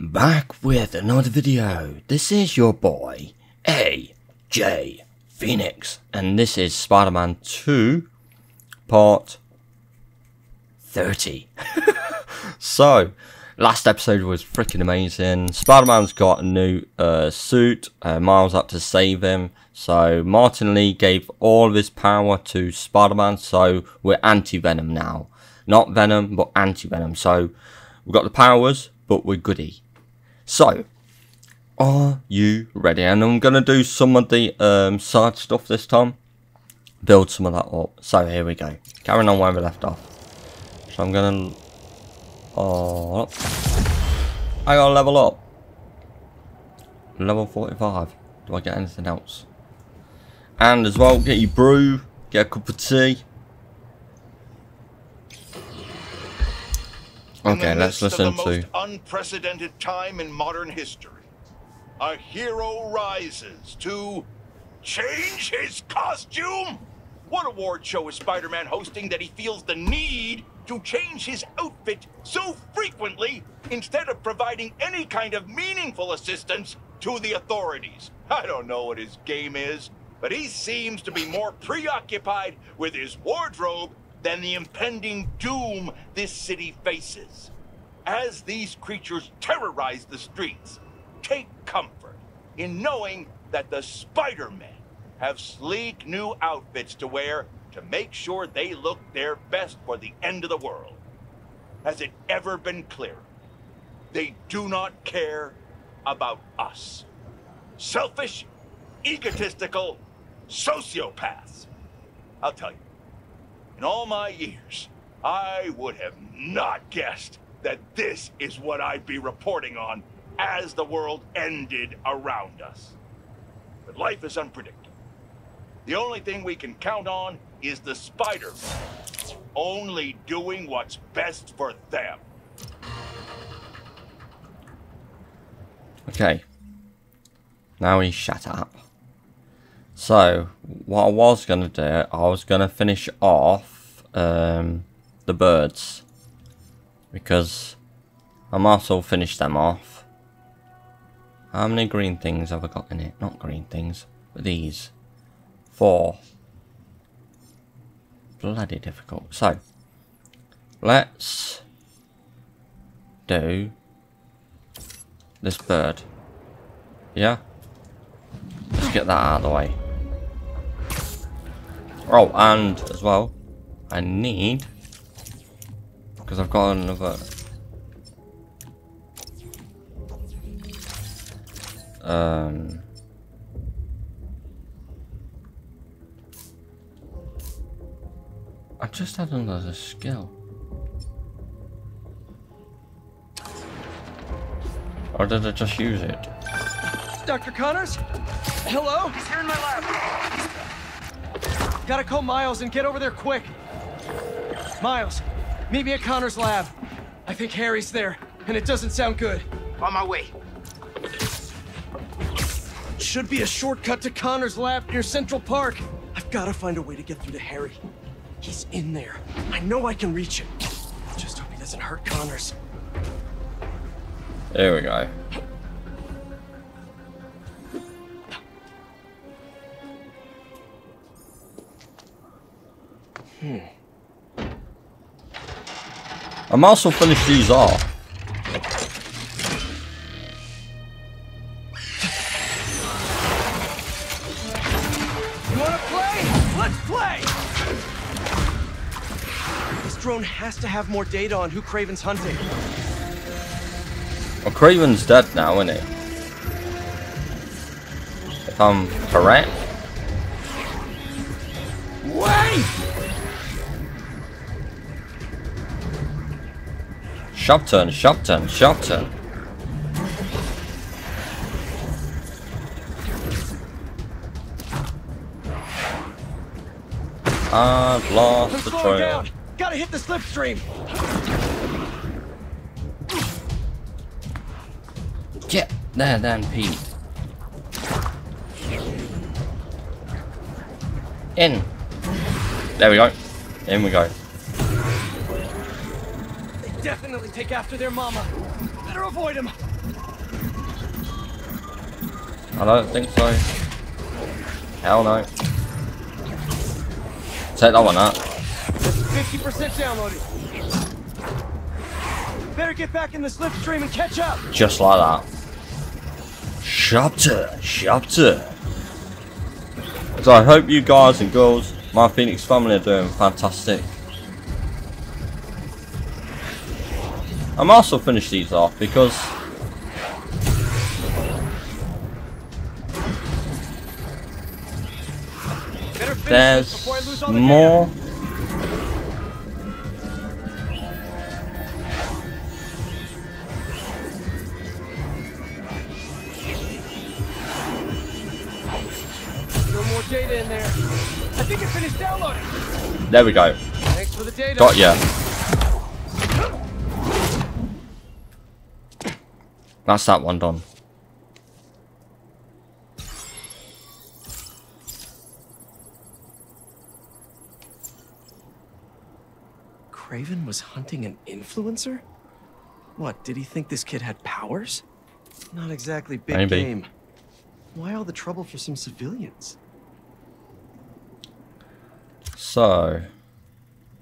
back with another video. This is your boy, AJ Phoenix, and this is Spider-Man 2, part 30. so, last episode was freaking amazing. Spider-Man's got a new uh, suit, uh, Miles up to save him, so Martin Li gave all of his power to Spider-Man, so we're anti-Venom now. Not Venom, but anti-Venom, so we've got the powers, but we're goody. So, are you ready? And I'm going to do some of the um, side stuff this time. Build some of that up. So, here we go. Carrying on where we left off. So, I'm going to... Oh, I got to level up. Level 45. Do I get anything else? And as well, get your brew. Get a cup of tea. Okay, let's listen the to... most unprecedented time in modern history. A hero rises to change his costume. What award show is Spider-Man hosting that he feels the need to change his outfit so frequently instead of providing any kind of meaningful assistance to the authorities? I don't know what his game is, but he seems to be more preoccupied with his wardrobe than the impending doom this city faces. As these creatures terrorize the streets, take comfort in knowing that the Spider-Men have sleek new outfits to wear to make sure they look their best for the end of the world. Has it ever been clearer? They do not care about us. Selfish, egotistical sociopaths. I'll tell you, in all my years, I would have not guessed that this is what I'd be reporting on as the world ended around us. But life is unpredictable. The only thing we can count on is the spider only doing what's best for them. Okay. Now he's shut up. So, what I was going to do, I was going to finish off um, the birds. Because I might as well finish them off. How many green things have I got in it? Not green things, but these. Four. Bloody difficult. So, let's do this bird. Yeah? Let's get that out of the way. Oh, and as well, I need because I've got another um I just had another skill. Or did I just use it? Dr. Connors? Hello? He's here in my lab. Gotta call Miles and get over there quick. Miles, meet me at Connors' lab. I think Harry's there, and it doesn't sound good. On my way. Should be a shortcut to Connors' lab near Central Park. I've gotta find a way to get through to Harry. He's in there. I know I can reach him. Just hope he doesn't hurt Connors. There we go. Hmm. I might also finish these off. You wanna play? Let's play! This drone has to have more data on who Kraven's hunting. Well, Kraven's dead now, isn't he? If I'm correct. Shop turn, shop turn, shop turn. I've lost I'm the trail. down. Gotta hit the slipstream. Get there then, Pete. In. There we go. In we go. Definitely take after their mama. Better avoid him. I don't think so. Hell no. Take that one out. 50% downloaded. Better get back in the slipstream and catch up. Just like that. Chapter, chapter. So I hope you guys and girls, my Phoenix family are doing fantastic. I might also finish these off because Better finish this there's before I lose all the more. data. No more data in there. I think it finished downloading. There we go. Thanks for the data. Got ya. That's that one done. Kraven was hunting an influencer? What, did he think this kid had powers? Not exactly big Maybe. game. Why all the trouble for some civilians? So,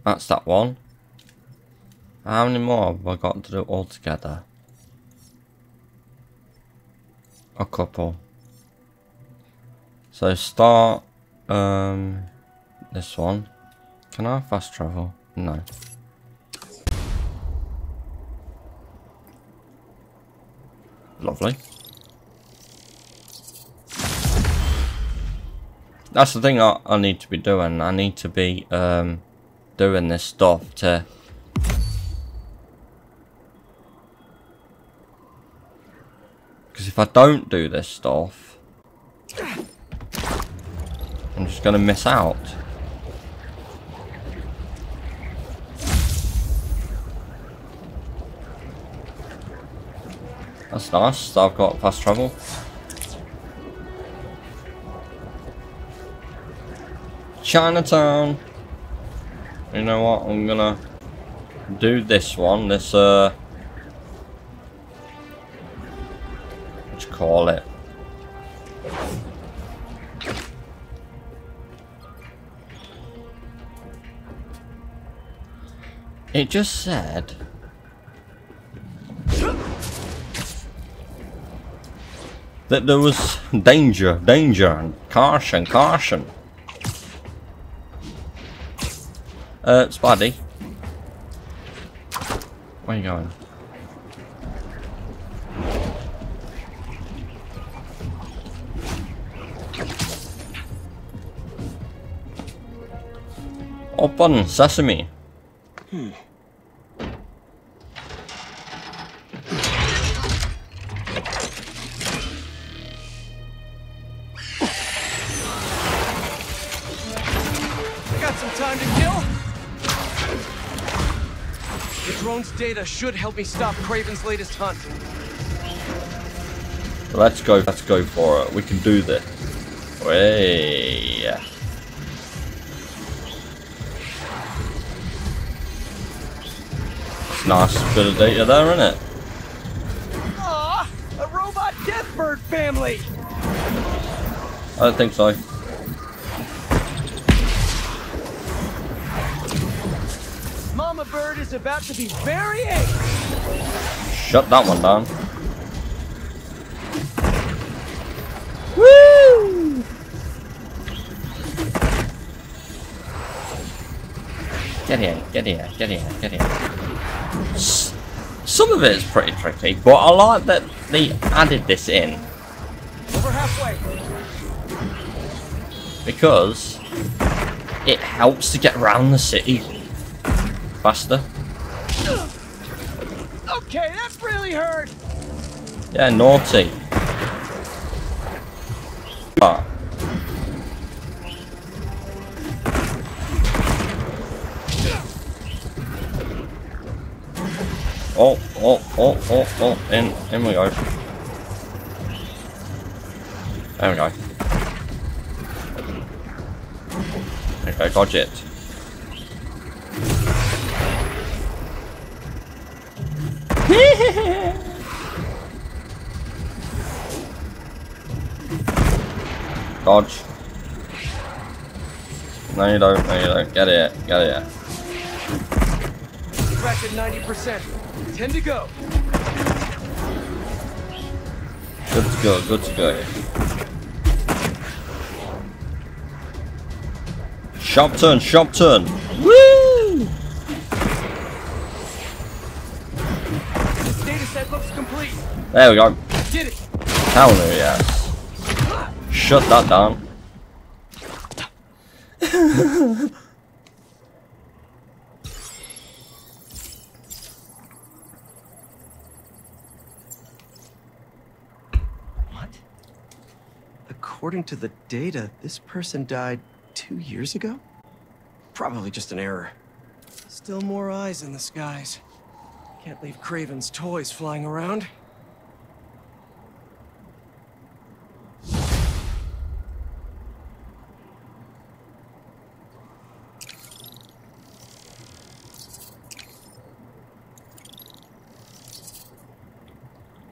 that's that one. How many more have I got to do altogether? A couple. So start um this one. Can I fast travel? No. Lovely. That's the thing I, I need to be doing. I need to be um doing this stuff to Because if I don't do this stuff, I'm just going to miss out. That's nice. I've got fast travel. Chinatown. You know what? I'm gonna do this one. This uh, call it? It just said. That there was danger, danger, and caution, caution. Uh, Spidey. Where you going? Open sesame. Got some time to kill? The drone's data should help me stop Kraven's latest hunt. Let's go. Let's go for it. We can do this. Way. Nice bit of data there, isn't it? Aw, a robot deathbird family! I don't think so. Mama Bird is about to be very angry. Shut that one down. Woo! Get here, get here, get here, get here. Some of it is pretty tricky, but I like that they added this in Over halfway. because it helps to get around the city faster. Okay, that really hurt. Yeah, naughty. Ah. Oh, oh, oh, oh, oh, and, in we go. There we go. There we go, dodge it. Dodge. No, you don't. No, you don't. Get it. Get it. Back at 90%. 10 to go. Good to go. Good to go. Sharp turn. Sharp turn. Woo! Data set looks complete. There we go. Did it. Hell no, yes. Shut that down. According to the data, this person died two years ago? Probably just an error. Still more eyes in the skies. Can't leave Kraven's toys flying around.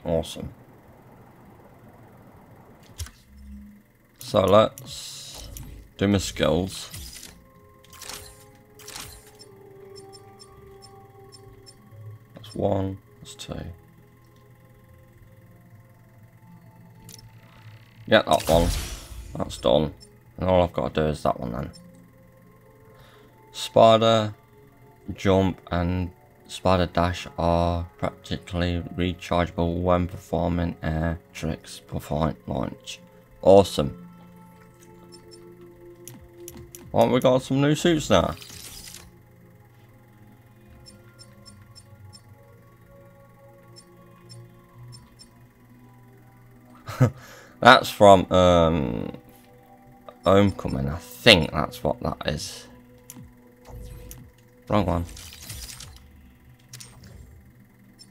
Awesome. So let's do my skills. That's one, that's two. Yeah, that one. That's done. And all I've got to do is that one then. Spider, jump and spider dash are practically rechargeable when performing air tricks before launch. Awesome. Well, we got some new suits now. that's from um, Homecoming. I think that's what that is. Wrong one.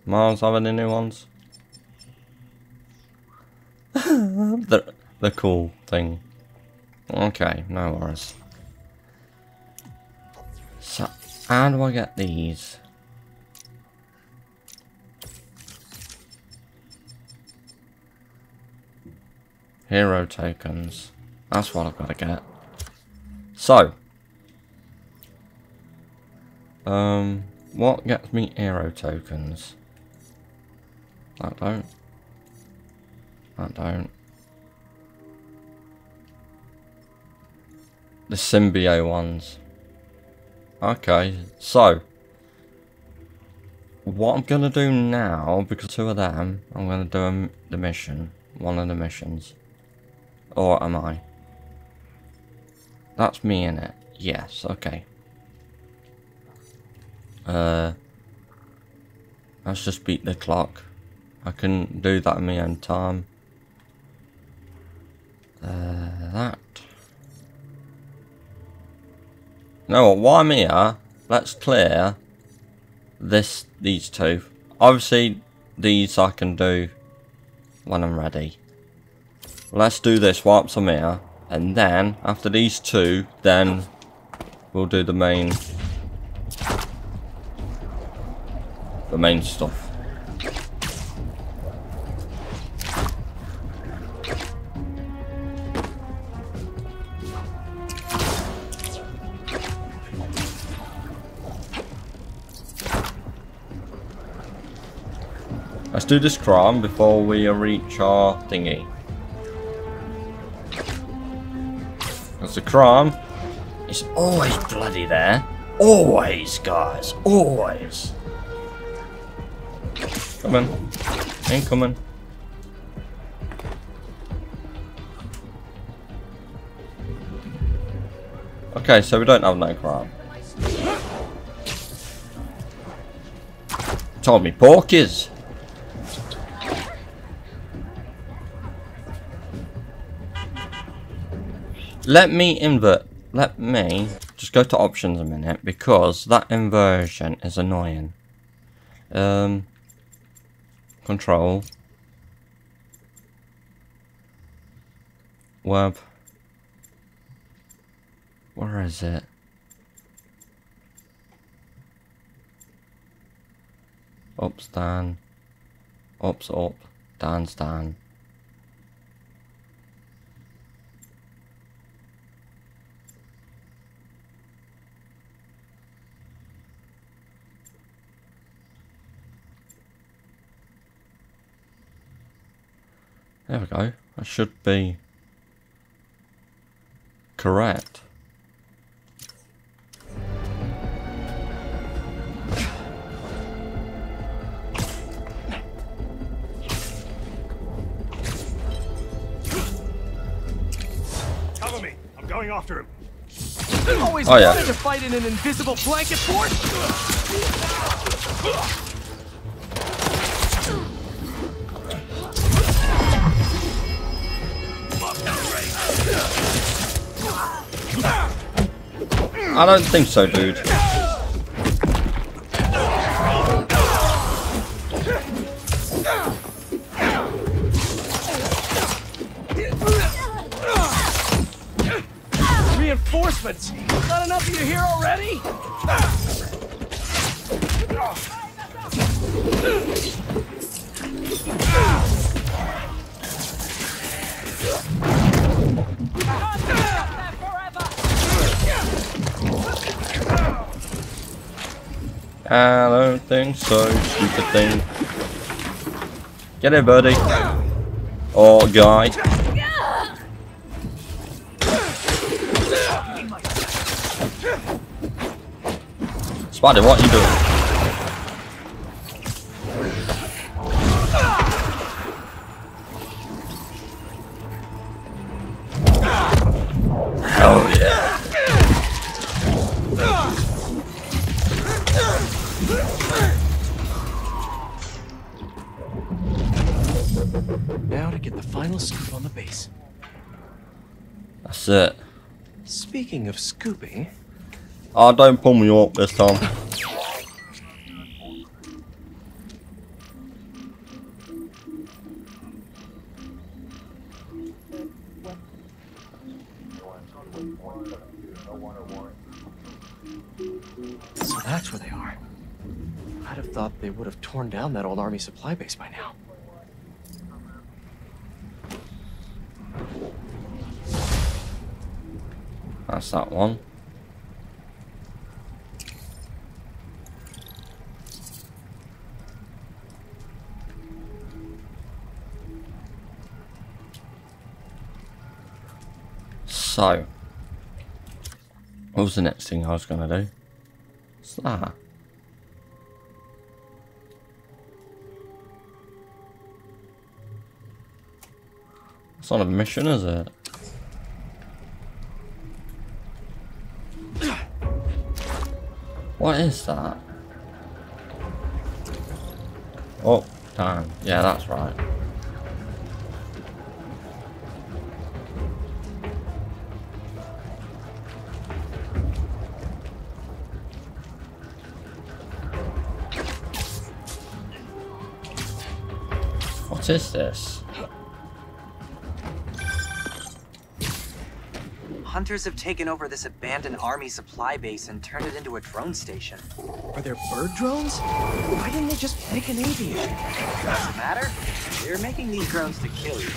Miles have any new ones? the the cool thing. Okay, no worries. Do I get these? Hero tokens. That's what I've got to get. So. Um, what gets me hero tokens? That don't. That don't. The symbiote ones. Okay, so. What I'm gonna do now, because two of them, I'm gonna do a, the mission. One of the missions. Or am I? That's me in it. Yes, okay. Uh, let's just beat the clock. I can do that in my own time. Uh, that. No, while I'm here, let's clear this, these two. Obviously, these I can do when I'm ready. Let's do this whilst I'm here, and then after these two, then we'll do the main, the main stuff. Let's do this crime before we reach our thingy. That's the crime. It's always bloody there. Always, guys. Always. Come on. Ain't coming. Okay, so we don't have no. Told me porkies. Let me invert. Let me just go to options a minute because that inversion is annoying. Um, control. Web. Where is it? Ups, down. Ups, up. Down's down. There we go. That should be correct. Cover me. I'm going after him. Always Oh, yeah. wanted to fight in an invisible blanket fort. I don't think so, dude. So, stupid thing. Get it, buddy. Oh, guy. Spider, what are you doing? Speaking of scooping, Oh, don't pull me up this time. so that's where they are. I'd have thought they would have torn down that old army supply base by now. That's that one. So, what was the next thing I was gonna do? What's that? It's not a mission, is it? What is that? Oh, damn. Yeah, that's right. What is this? Hunters have taken over this abandoned army supply base and turned it into a drone station. Are there bird drones? Why didn't they just pick an avian? Does it matter? They're making these drones to kill you.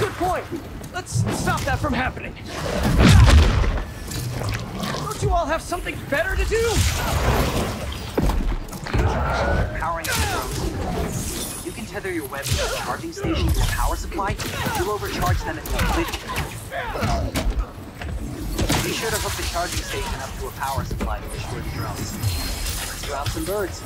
Good point. Let's stop that from happening. Don't you all have something better to do? Powering up drones. You can tether your web to a charging station to a power supply. You'll overcharge them and completely. Be sure to hook the charging station up to a power supply to destroy the drones. Let's drown some birds.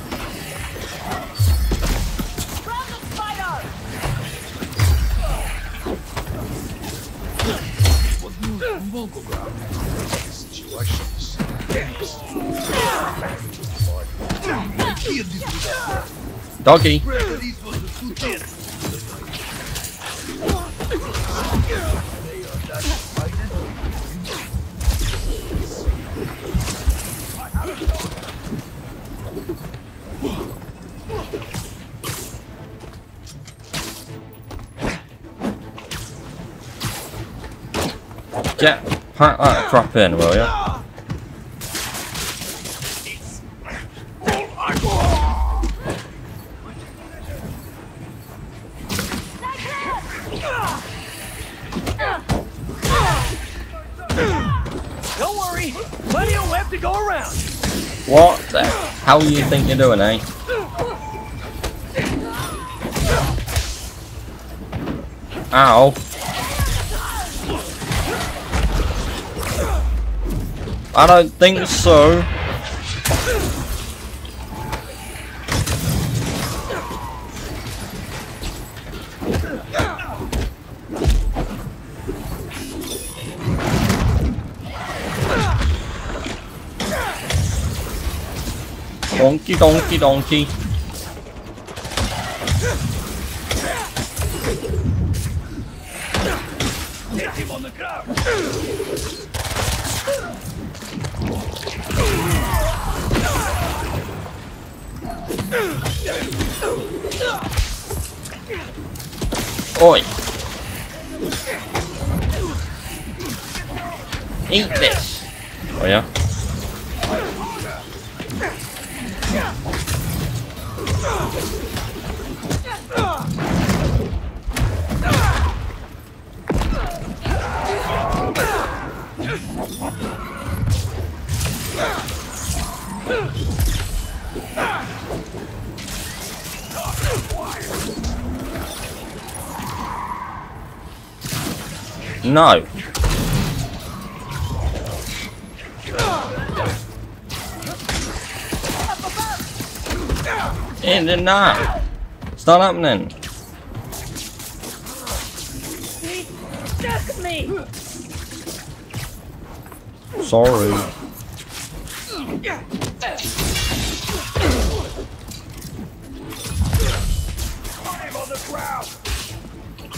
Doggy! Pack that crap in, will ya? Don't worry. Plenty of web to go around. What the hell you think you're doing, eh? Ow. I don't think so. Donkey, donkey, donkey. No. It did not. It's not happening. Sorry. The.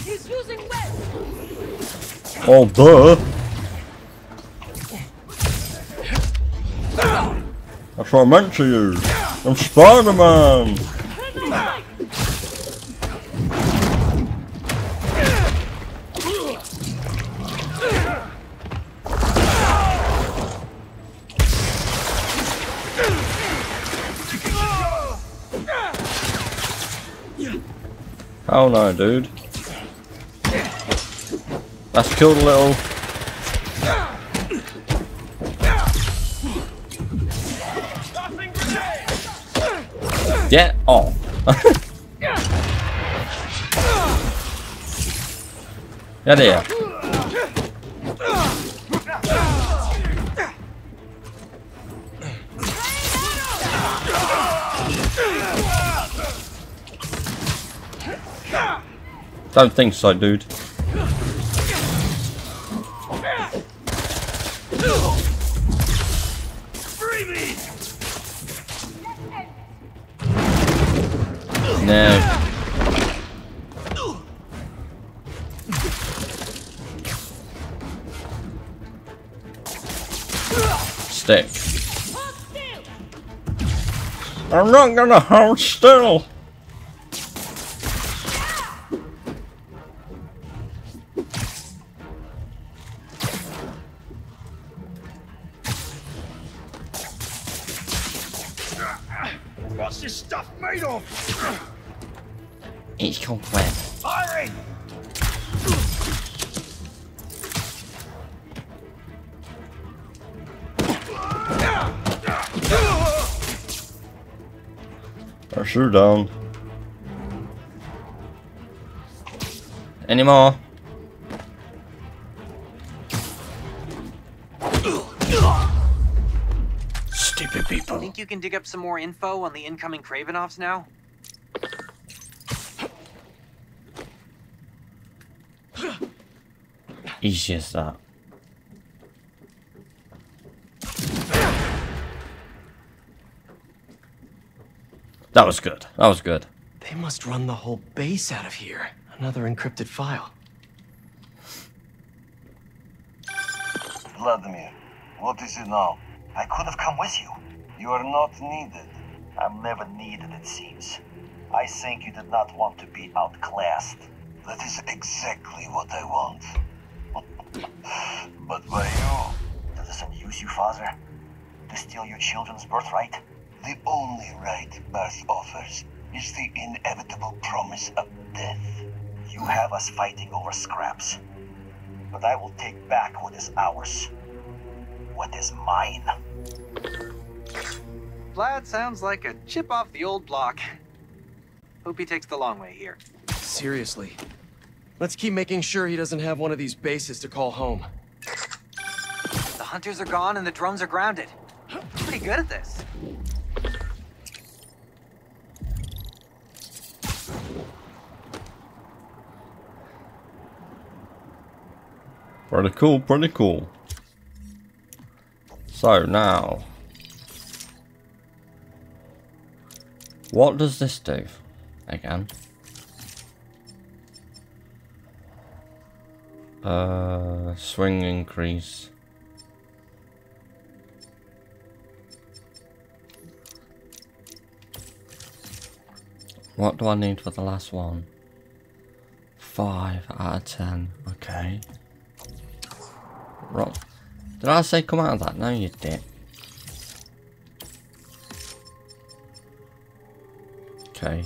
He's using! Oh, duh. That's what I meant to you. I'm Spider-Man. Oh no, dude. Let's kill the little. Get off. Get here. Don't think so, dude. Stick. I'm not gonna hold still. I sure down. Any more? Stupid people. Think you can dig up some more info on the incoming Kravinoffs now? Easy as that. That was good. That was good. They must run the whole base out of here. Another encrypted file. Vladimir, what is it now? I could have come with you. You are not needed. I'm never needed, it seems. I think you did not want to be outclassed. That is exactly what I want. but by you, does this amuse you, father? To steal your children's birthright? The only right birth offers is the inevitable promise of death. You have us fighting over scraps but I will take back what is ours. What is mine. Vlad sounds like a chip off the old block. Hope he takes the long way here. Seriously. Let's keep making sure he doesn't have one of these bases to call home. The hunters are gone and the drones are grounded. Pretty good at this. Pretty cool, pretty cool. So now, what does this do again? Uh, swing increase. What do I need for the last one? Five out of ten. Okay. Right. Did I say come out of that? No, you did. Okay.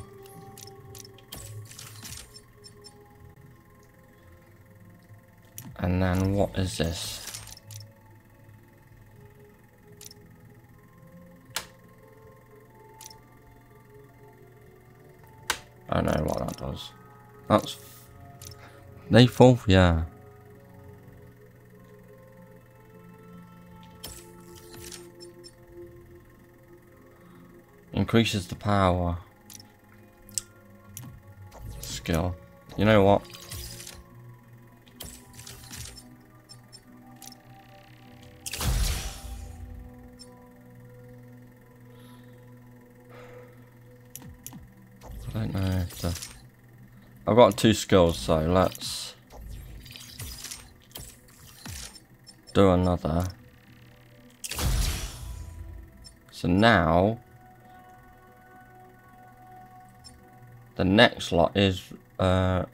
And then what is this? I know what that does. That's... They fall, yeah. Increases the power. Skill. You know what? I don't know if the... I've got two skills, so let's do another. So now the next lot is uh,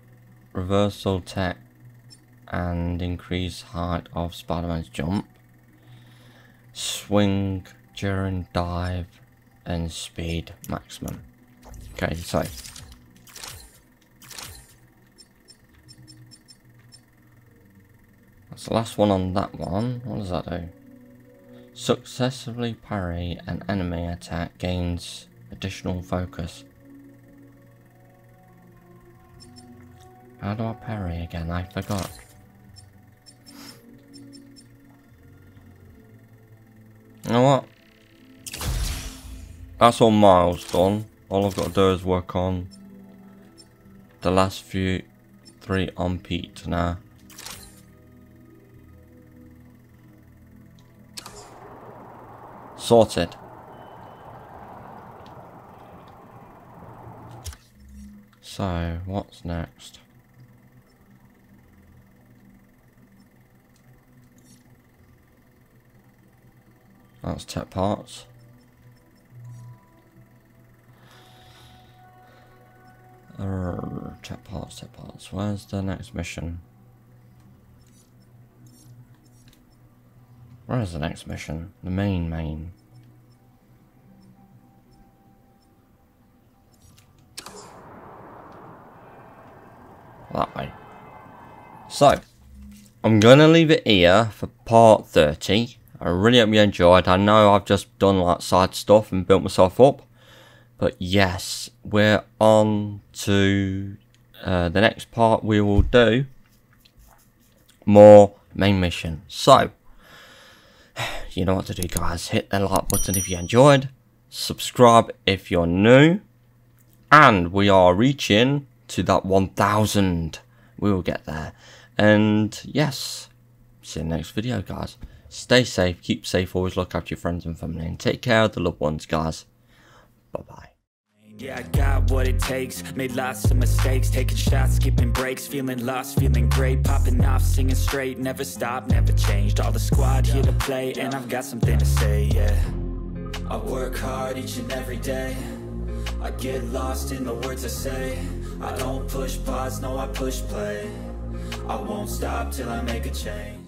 reversal tech and increase height of Spider-Man's jump, swing during dive, and speed maximum. Okay, so that's the last one on that one. What does that do? Successfully parry an enemy attack gains additional focus. How do I parry again? I forgot. You know what? That's all Miles done. All I've got to do is work on the last few three on Pete now. Sorted. So, what's next? That's tech parts. Uh, tech parts, tech parts. Where's the next mission? Where is the next mission? The main main. That way. So, I'm gonna leave it here for part 30. I really hope you enjoyed. I know I've just done like side stuff and built myself up. But yes, we're on to uh, the next part we will do. More main mission. So, you know what to do guys. Hit the like button if you enjoyed. Subscribe if you're new. And we are reaching to that 1000. We will get there. And yes, see you next video guys. Stay safe, keep safe, always look after your friends and family, and take care of the loved ones, guys. Bye-bye. Yeah, I got what it takes. Made lots of mistakes. Taking shots, skipping breaks Feeling lost, feeling great. Popping off, singing straight. Never stopped, never changed. All the squad here to play And I've got something to say, yeah. I work hard each and every day. I get lost in the words I say. I don't push pause, no I push play. I won't stop till I make a change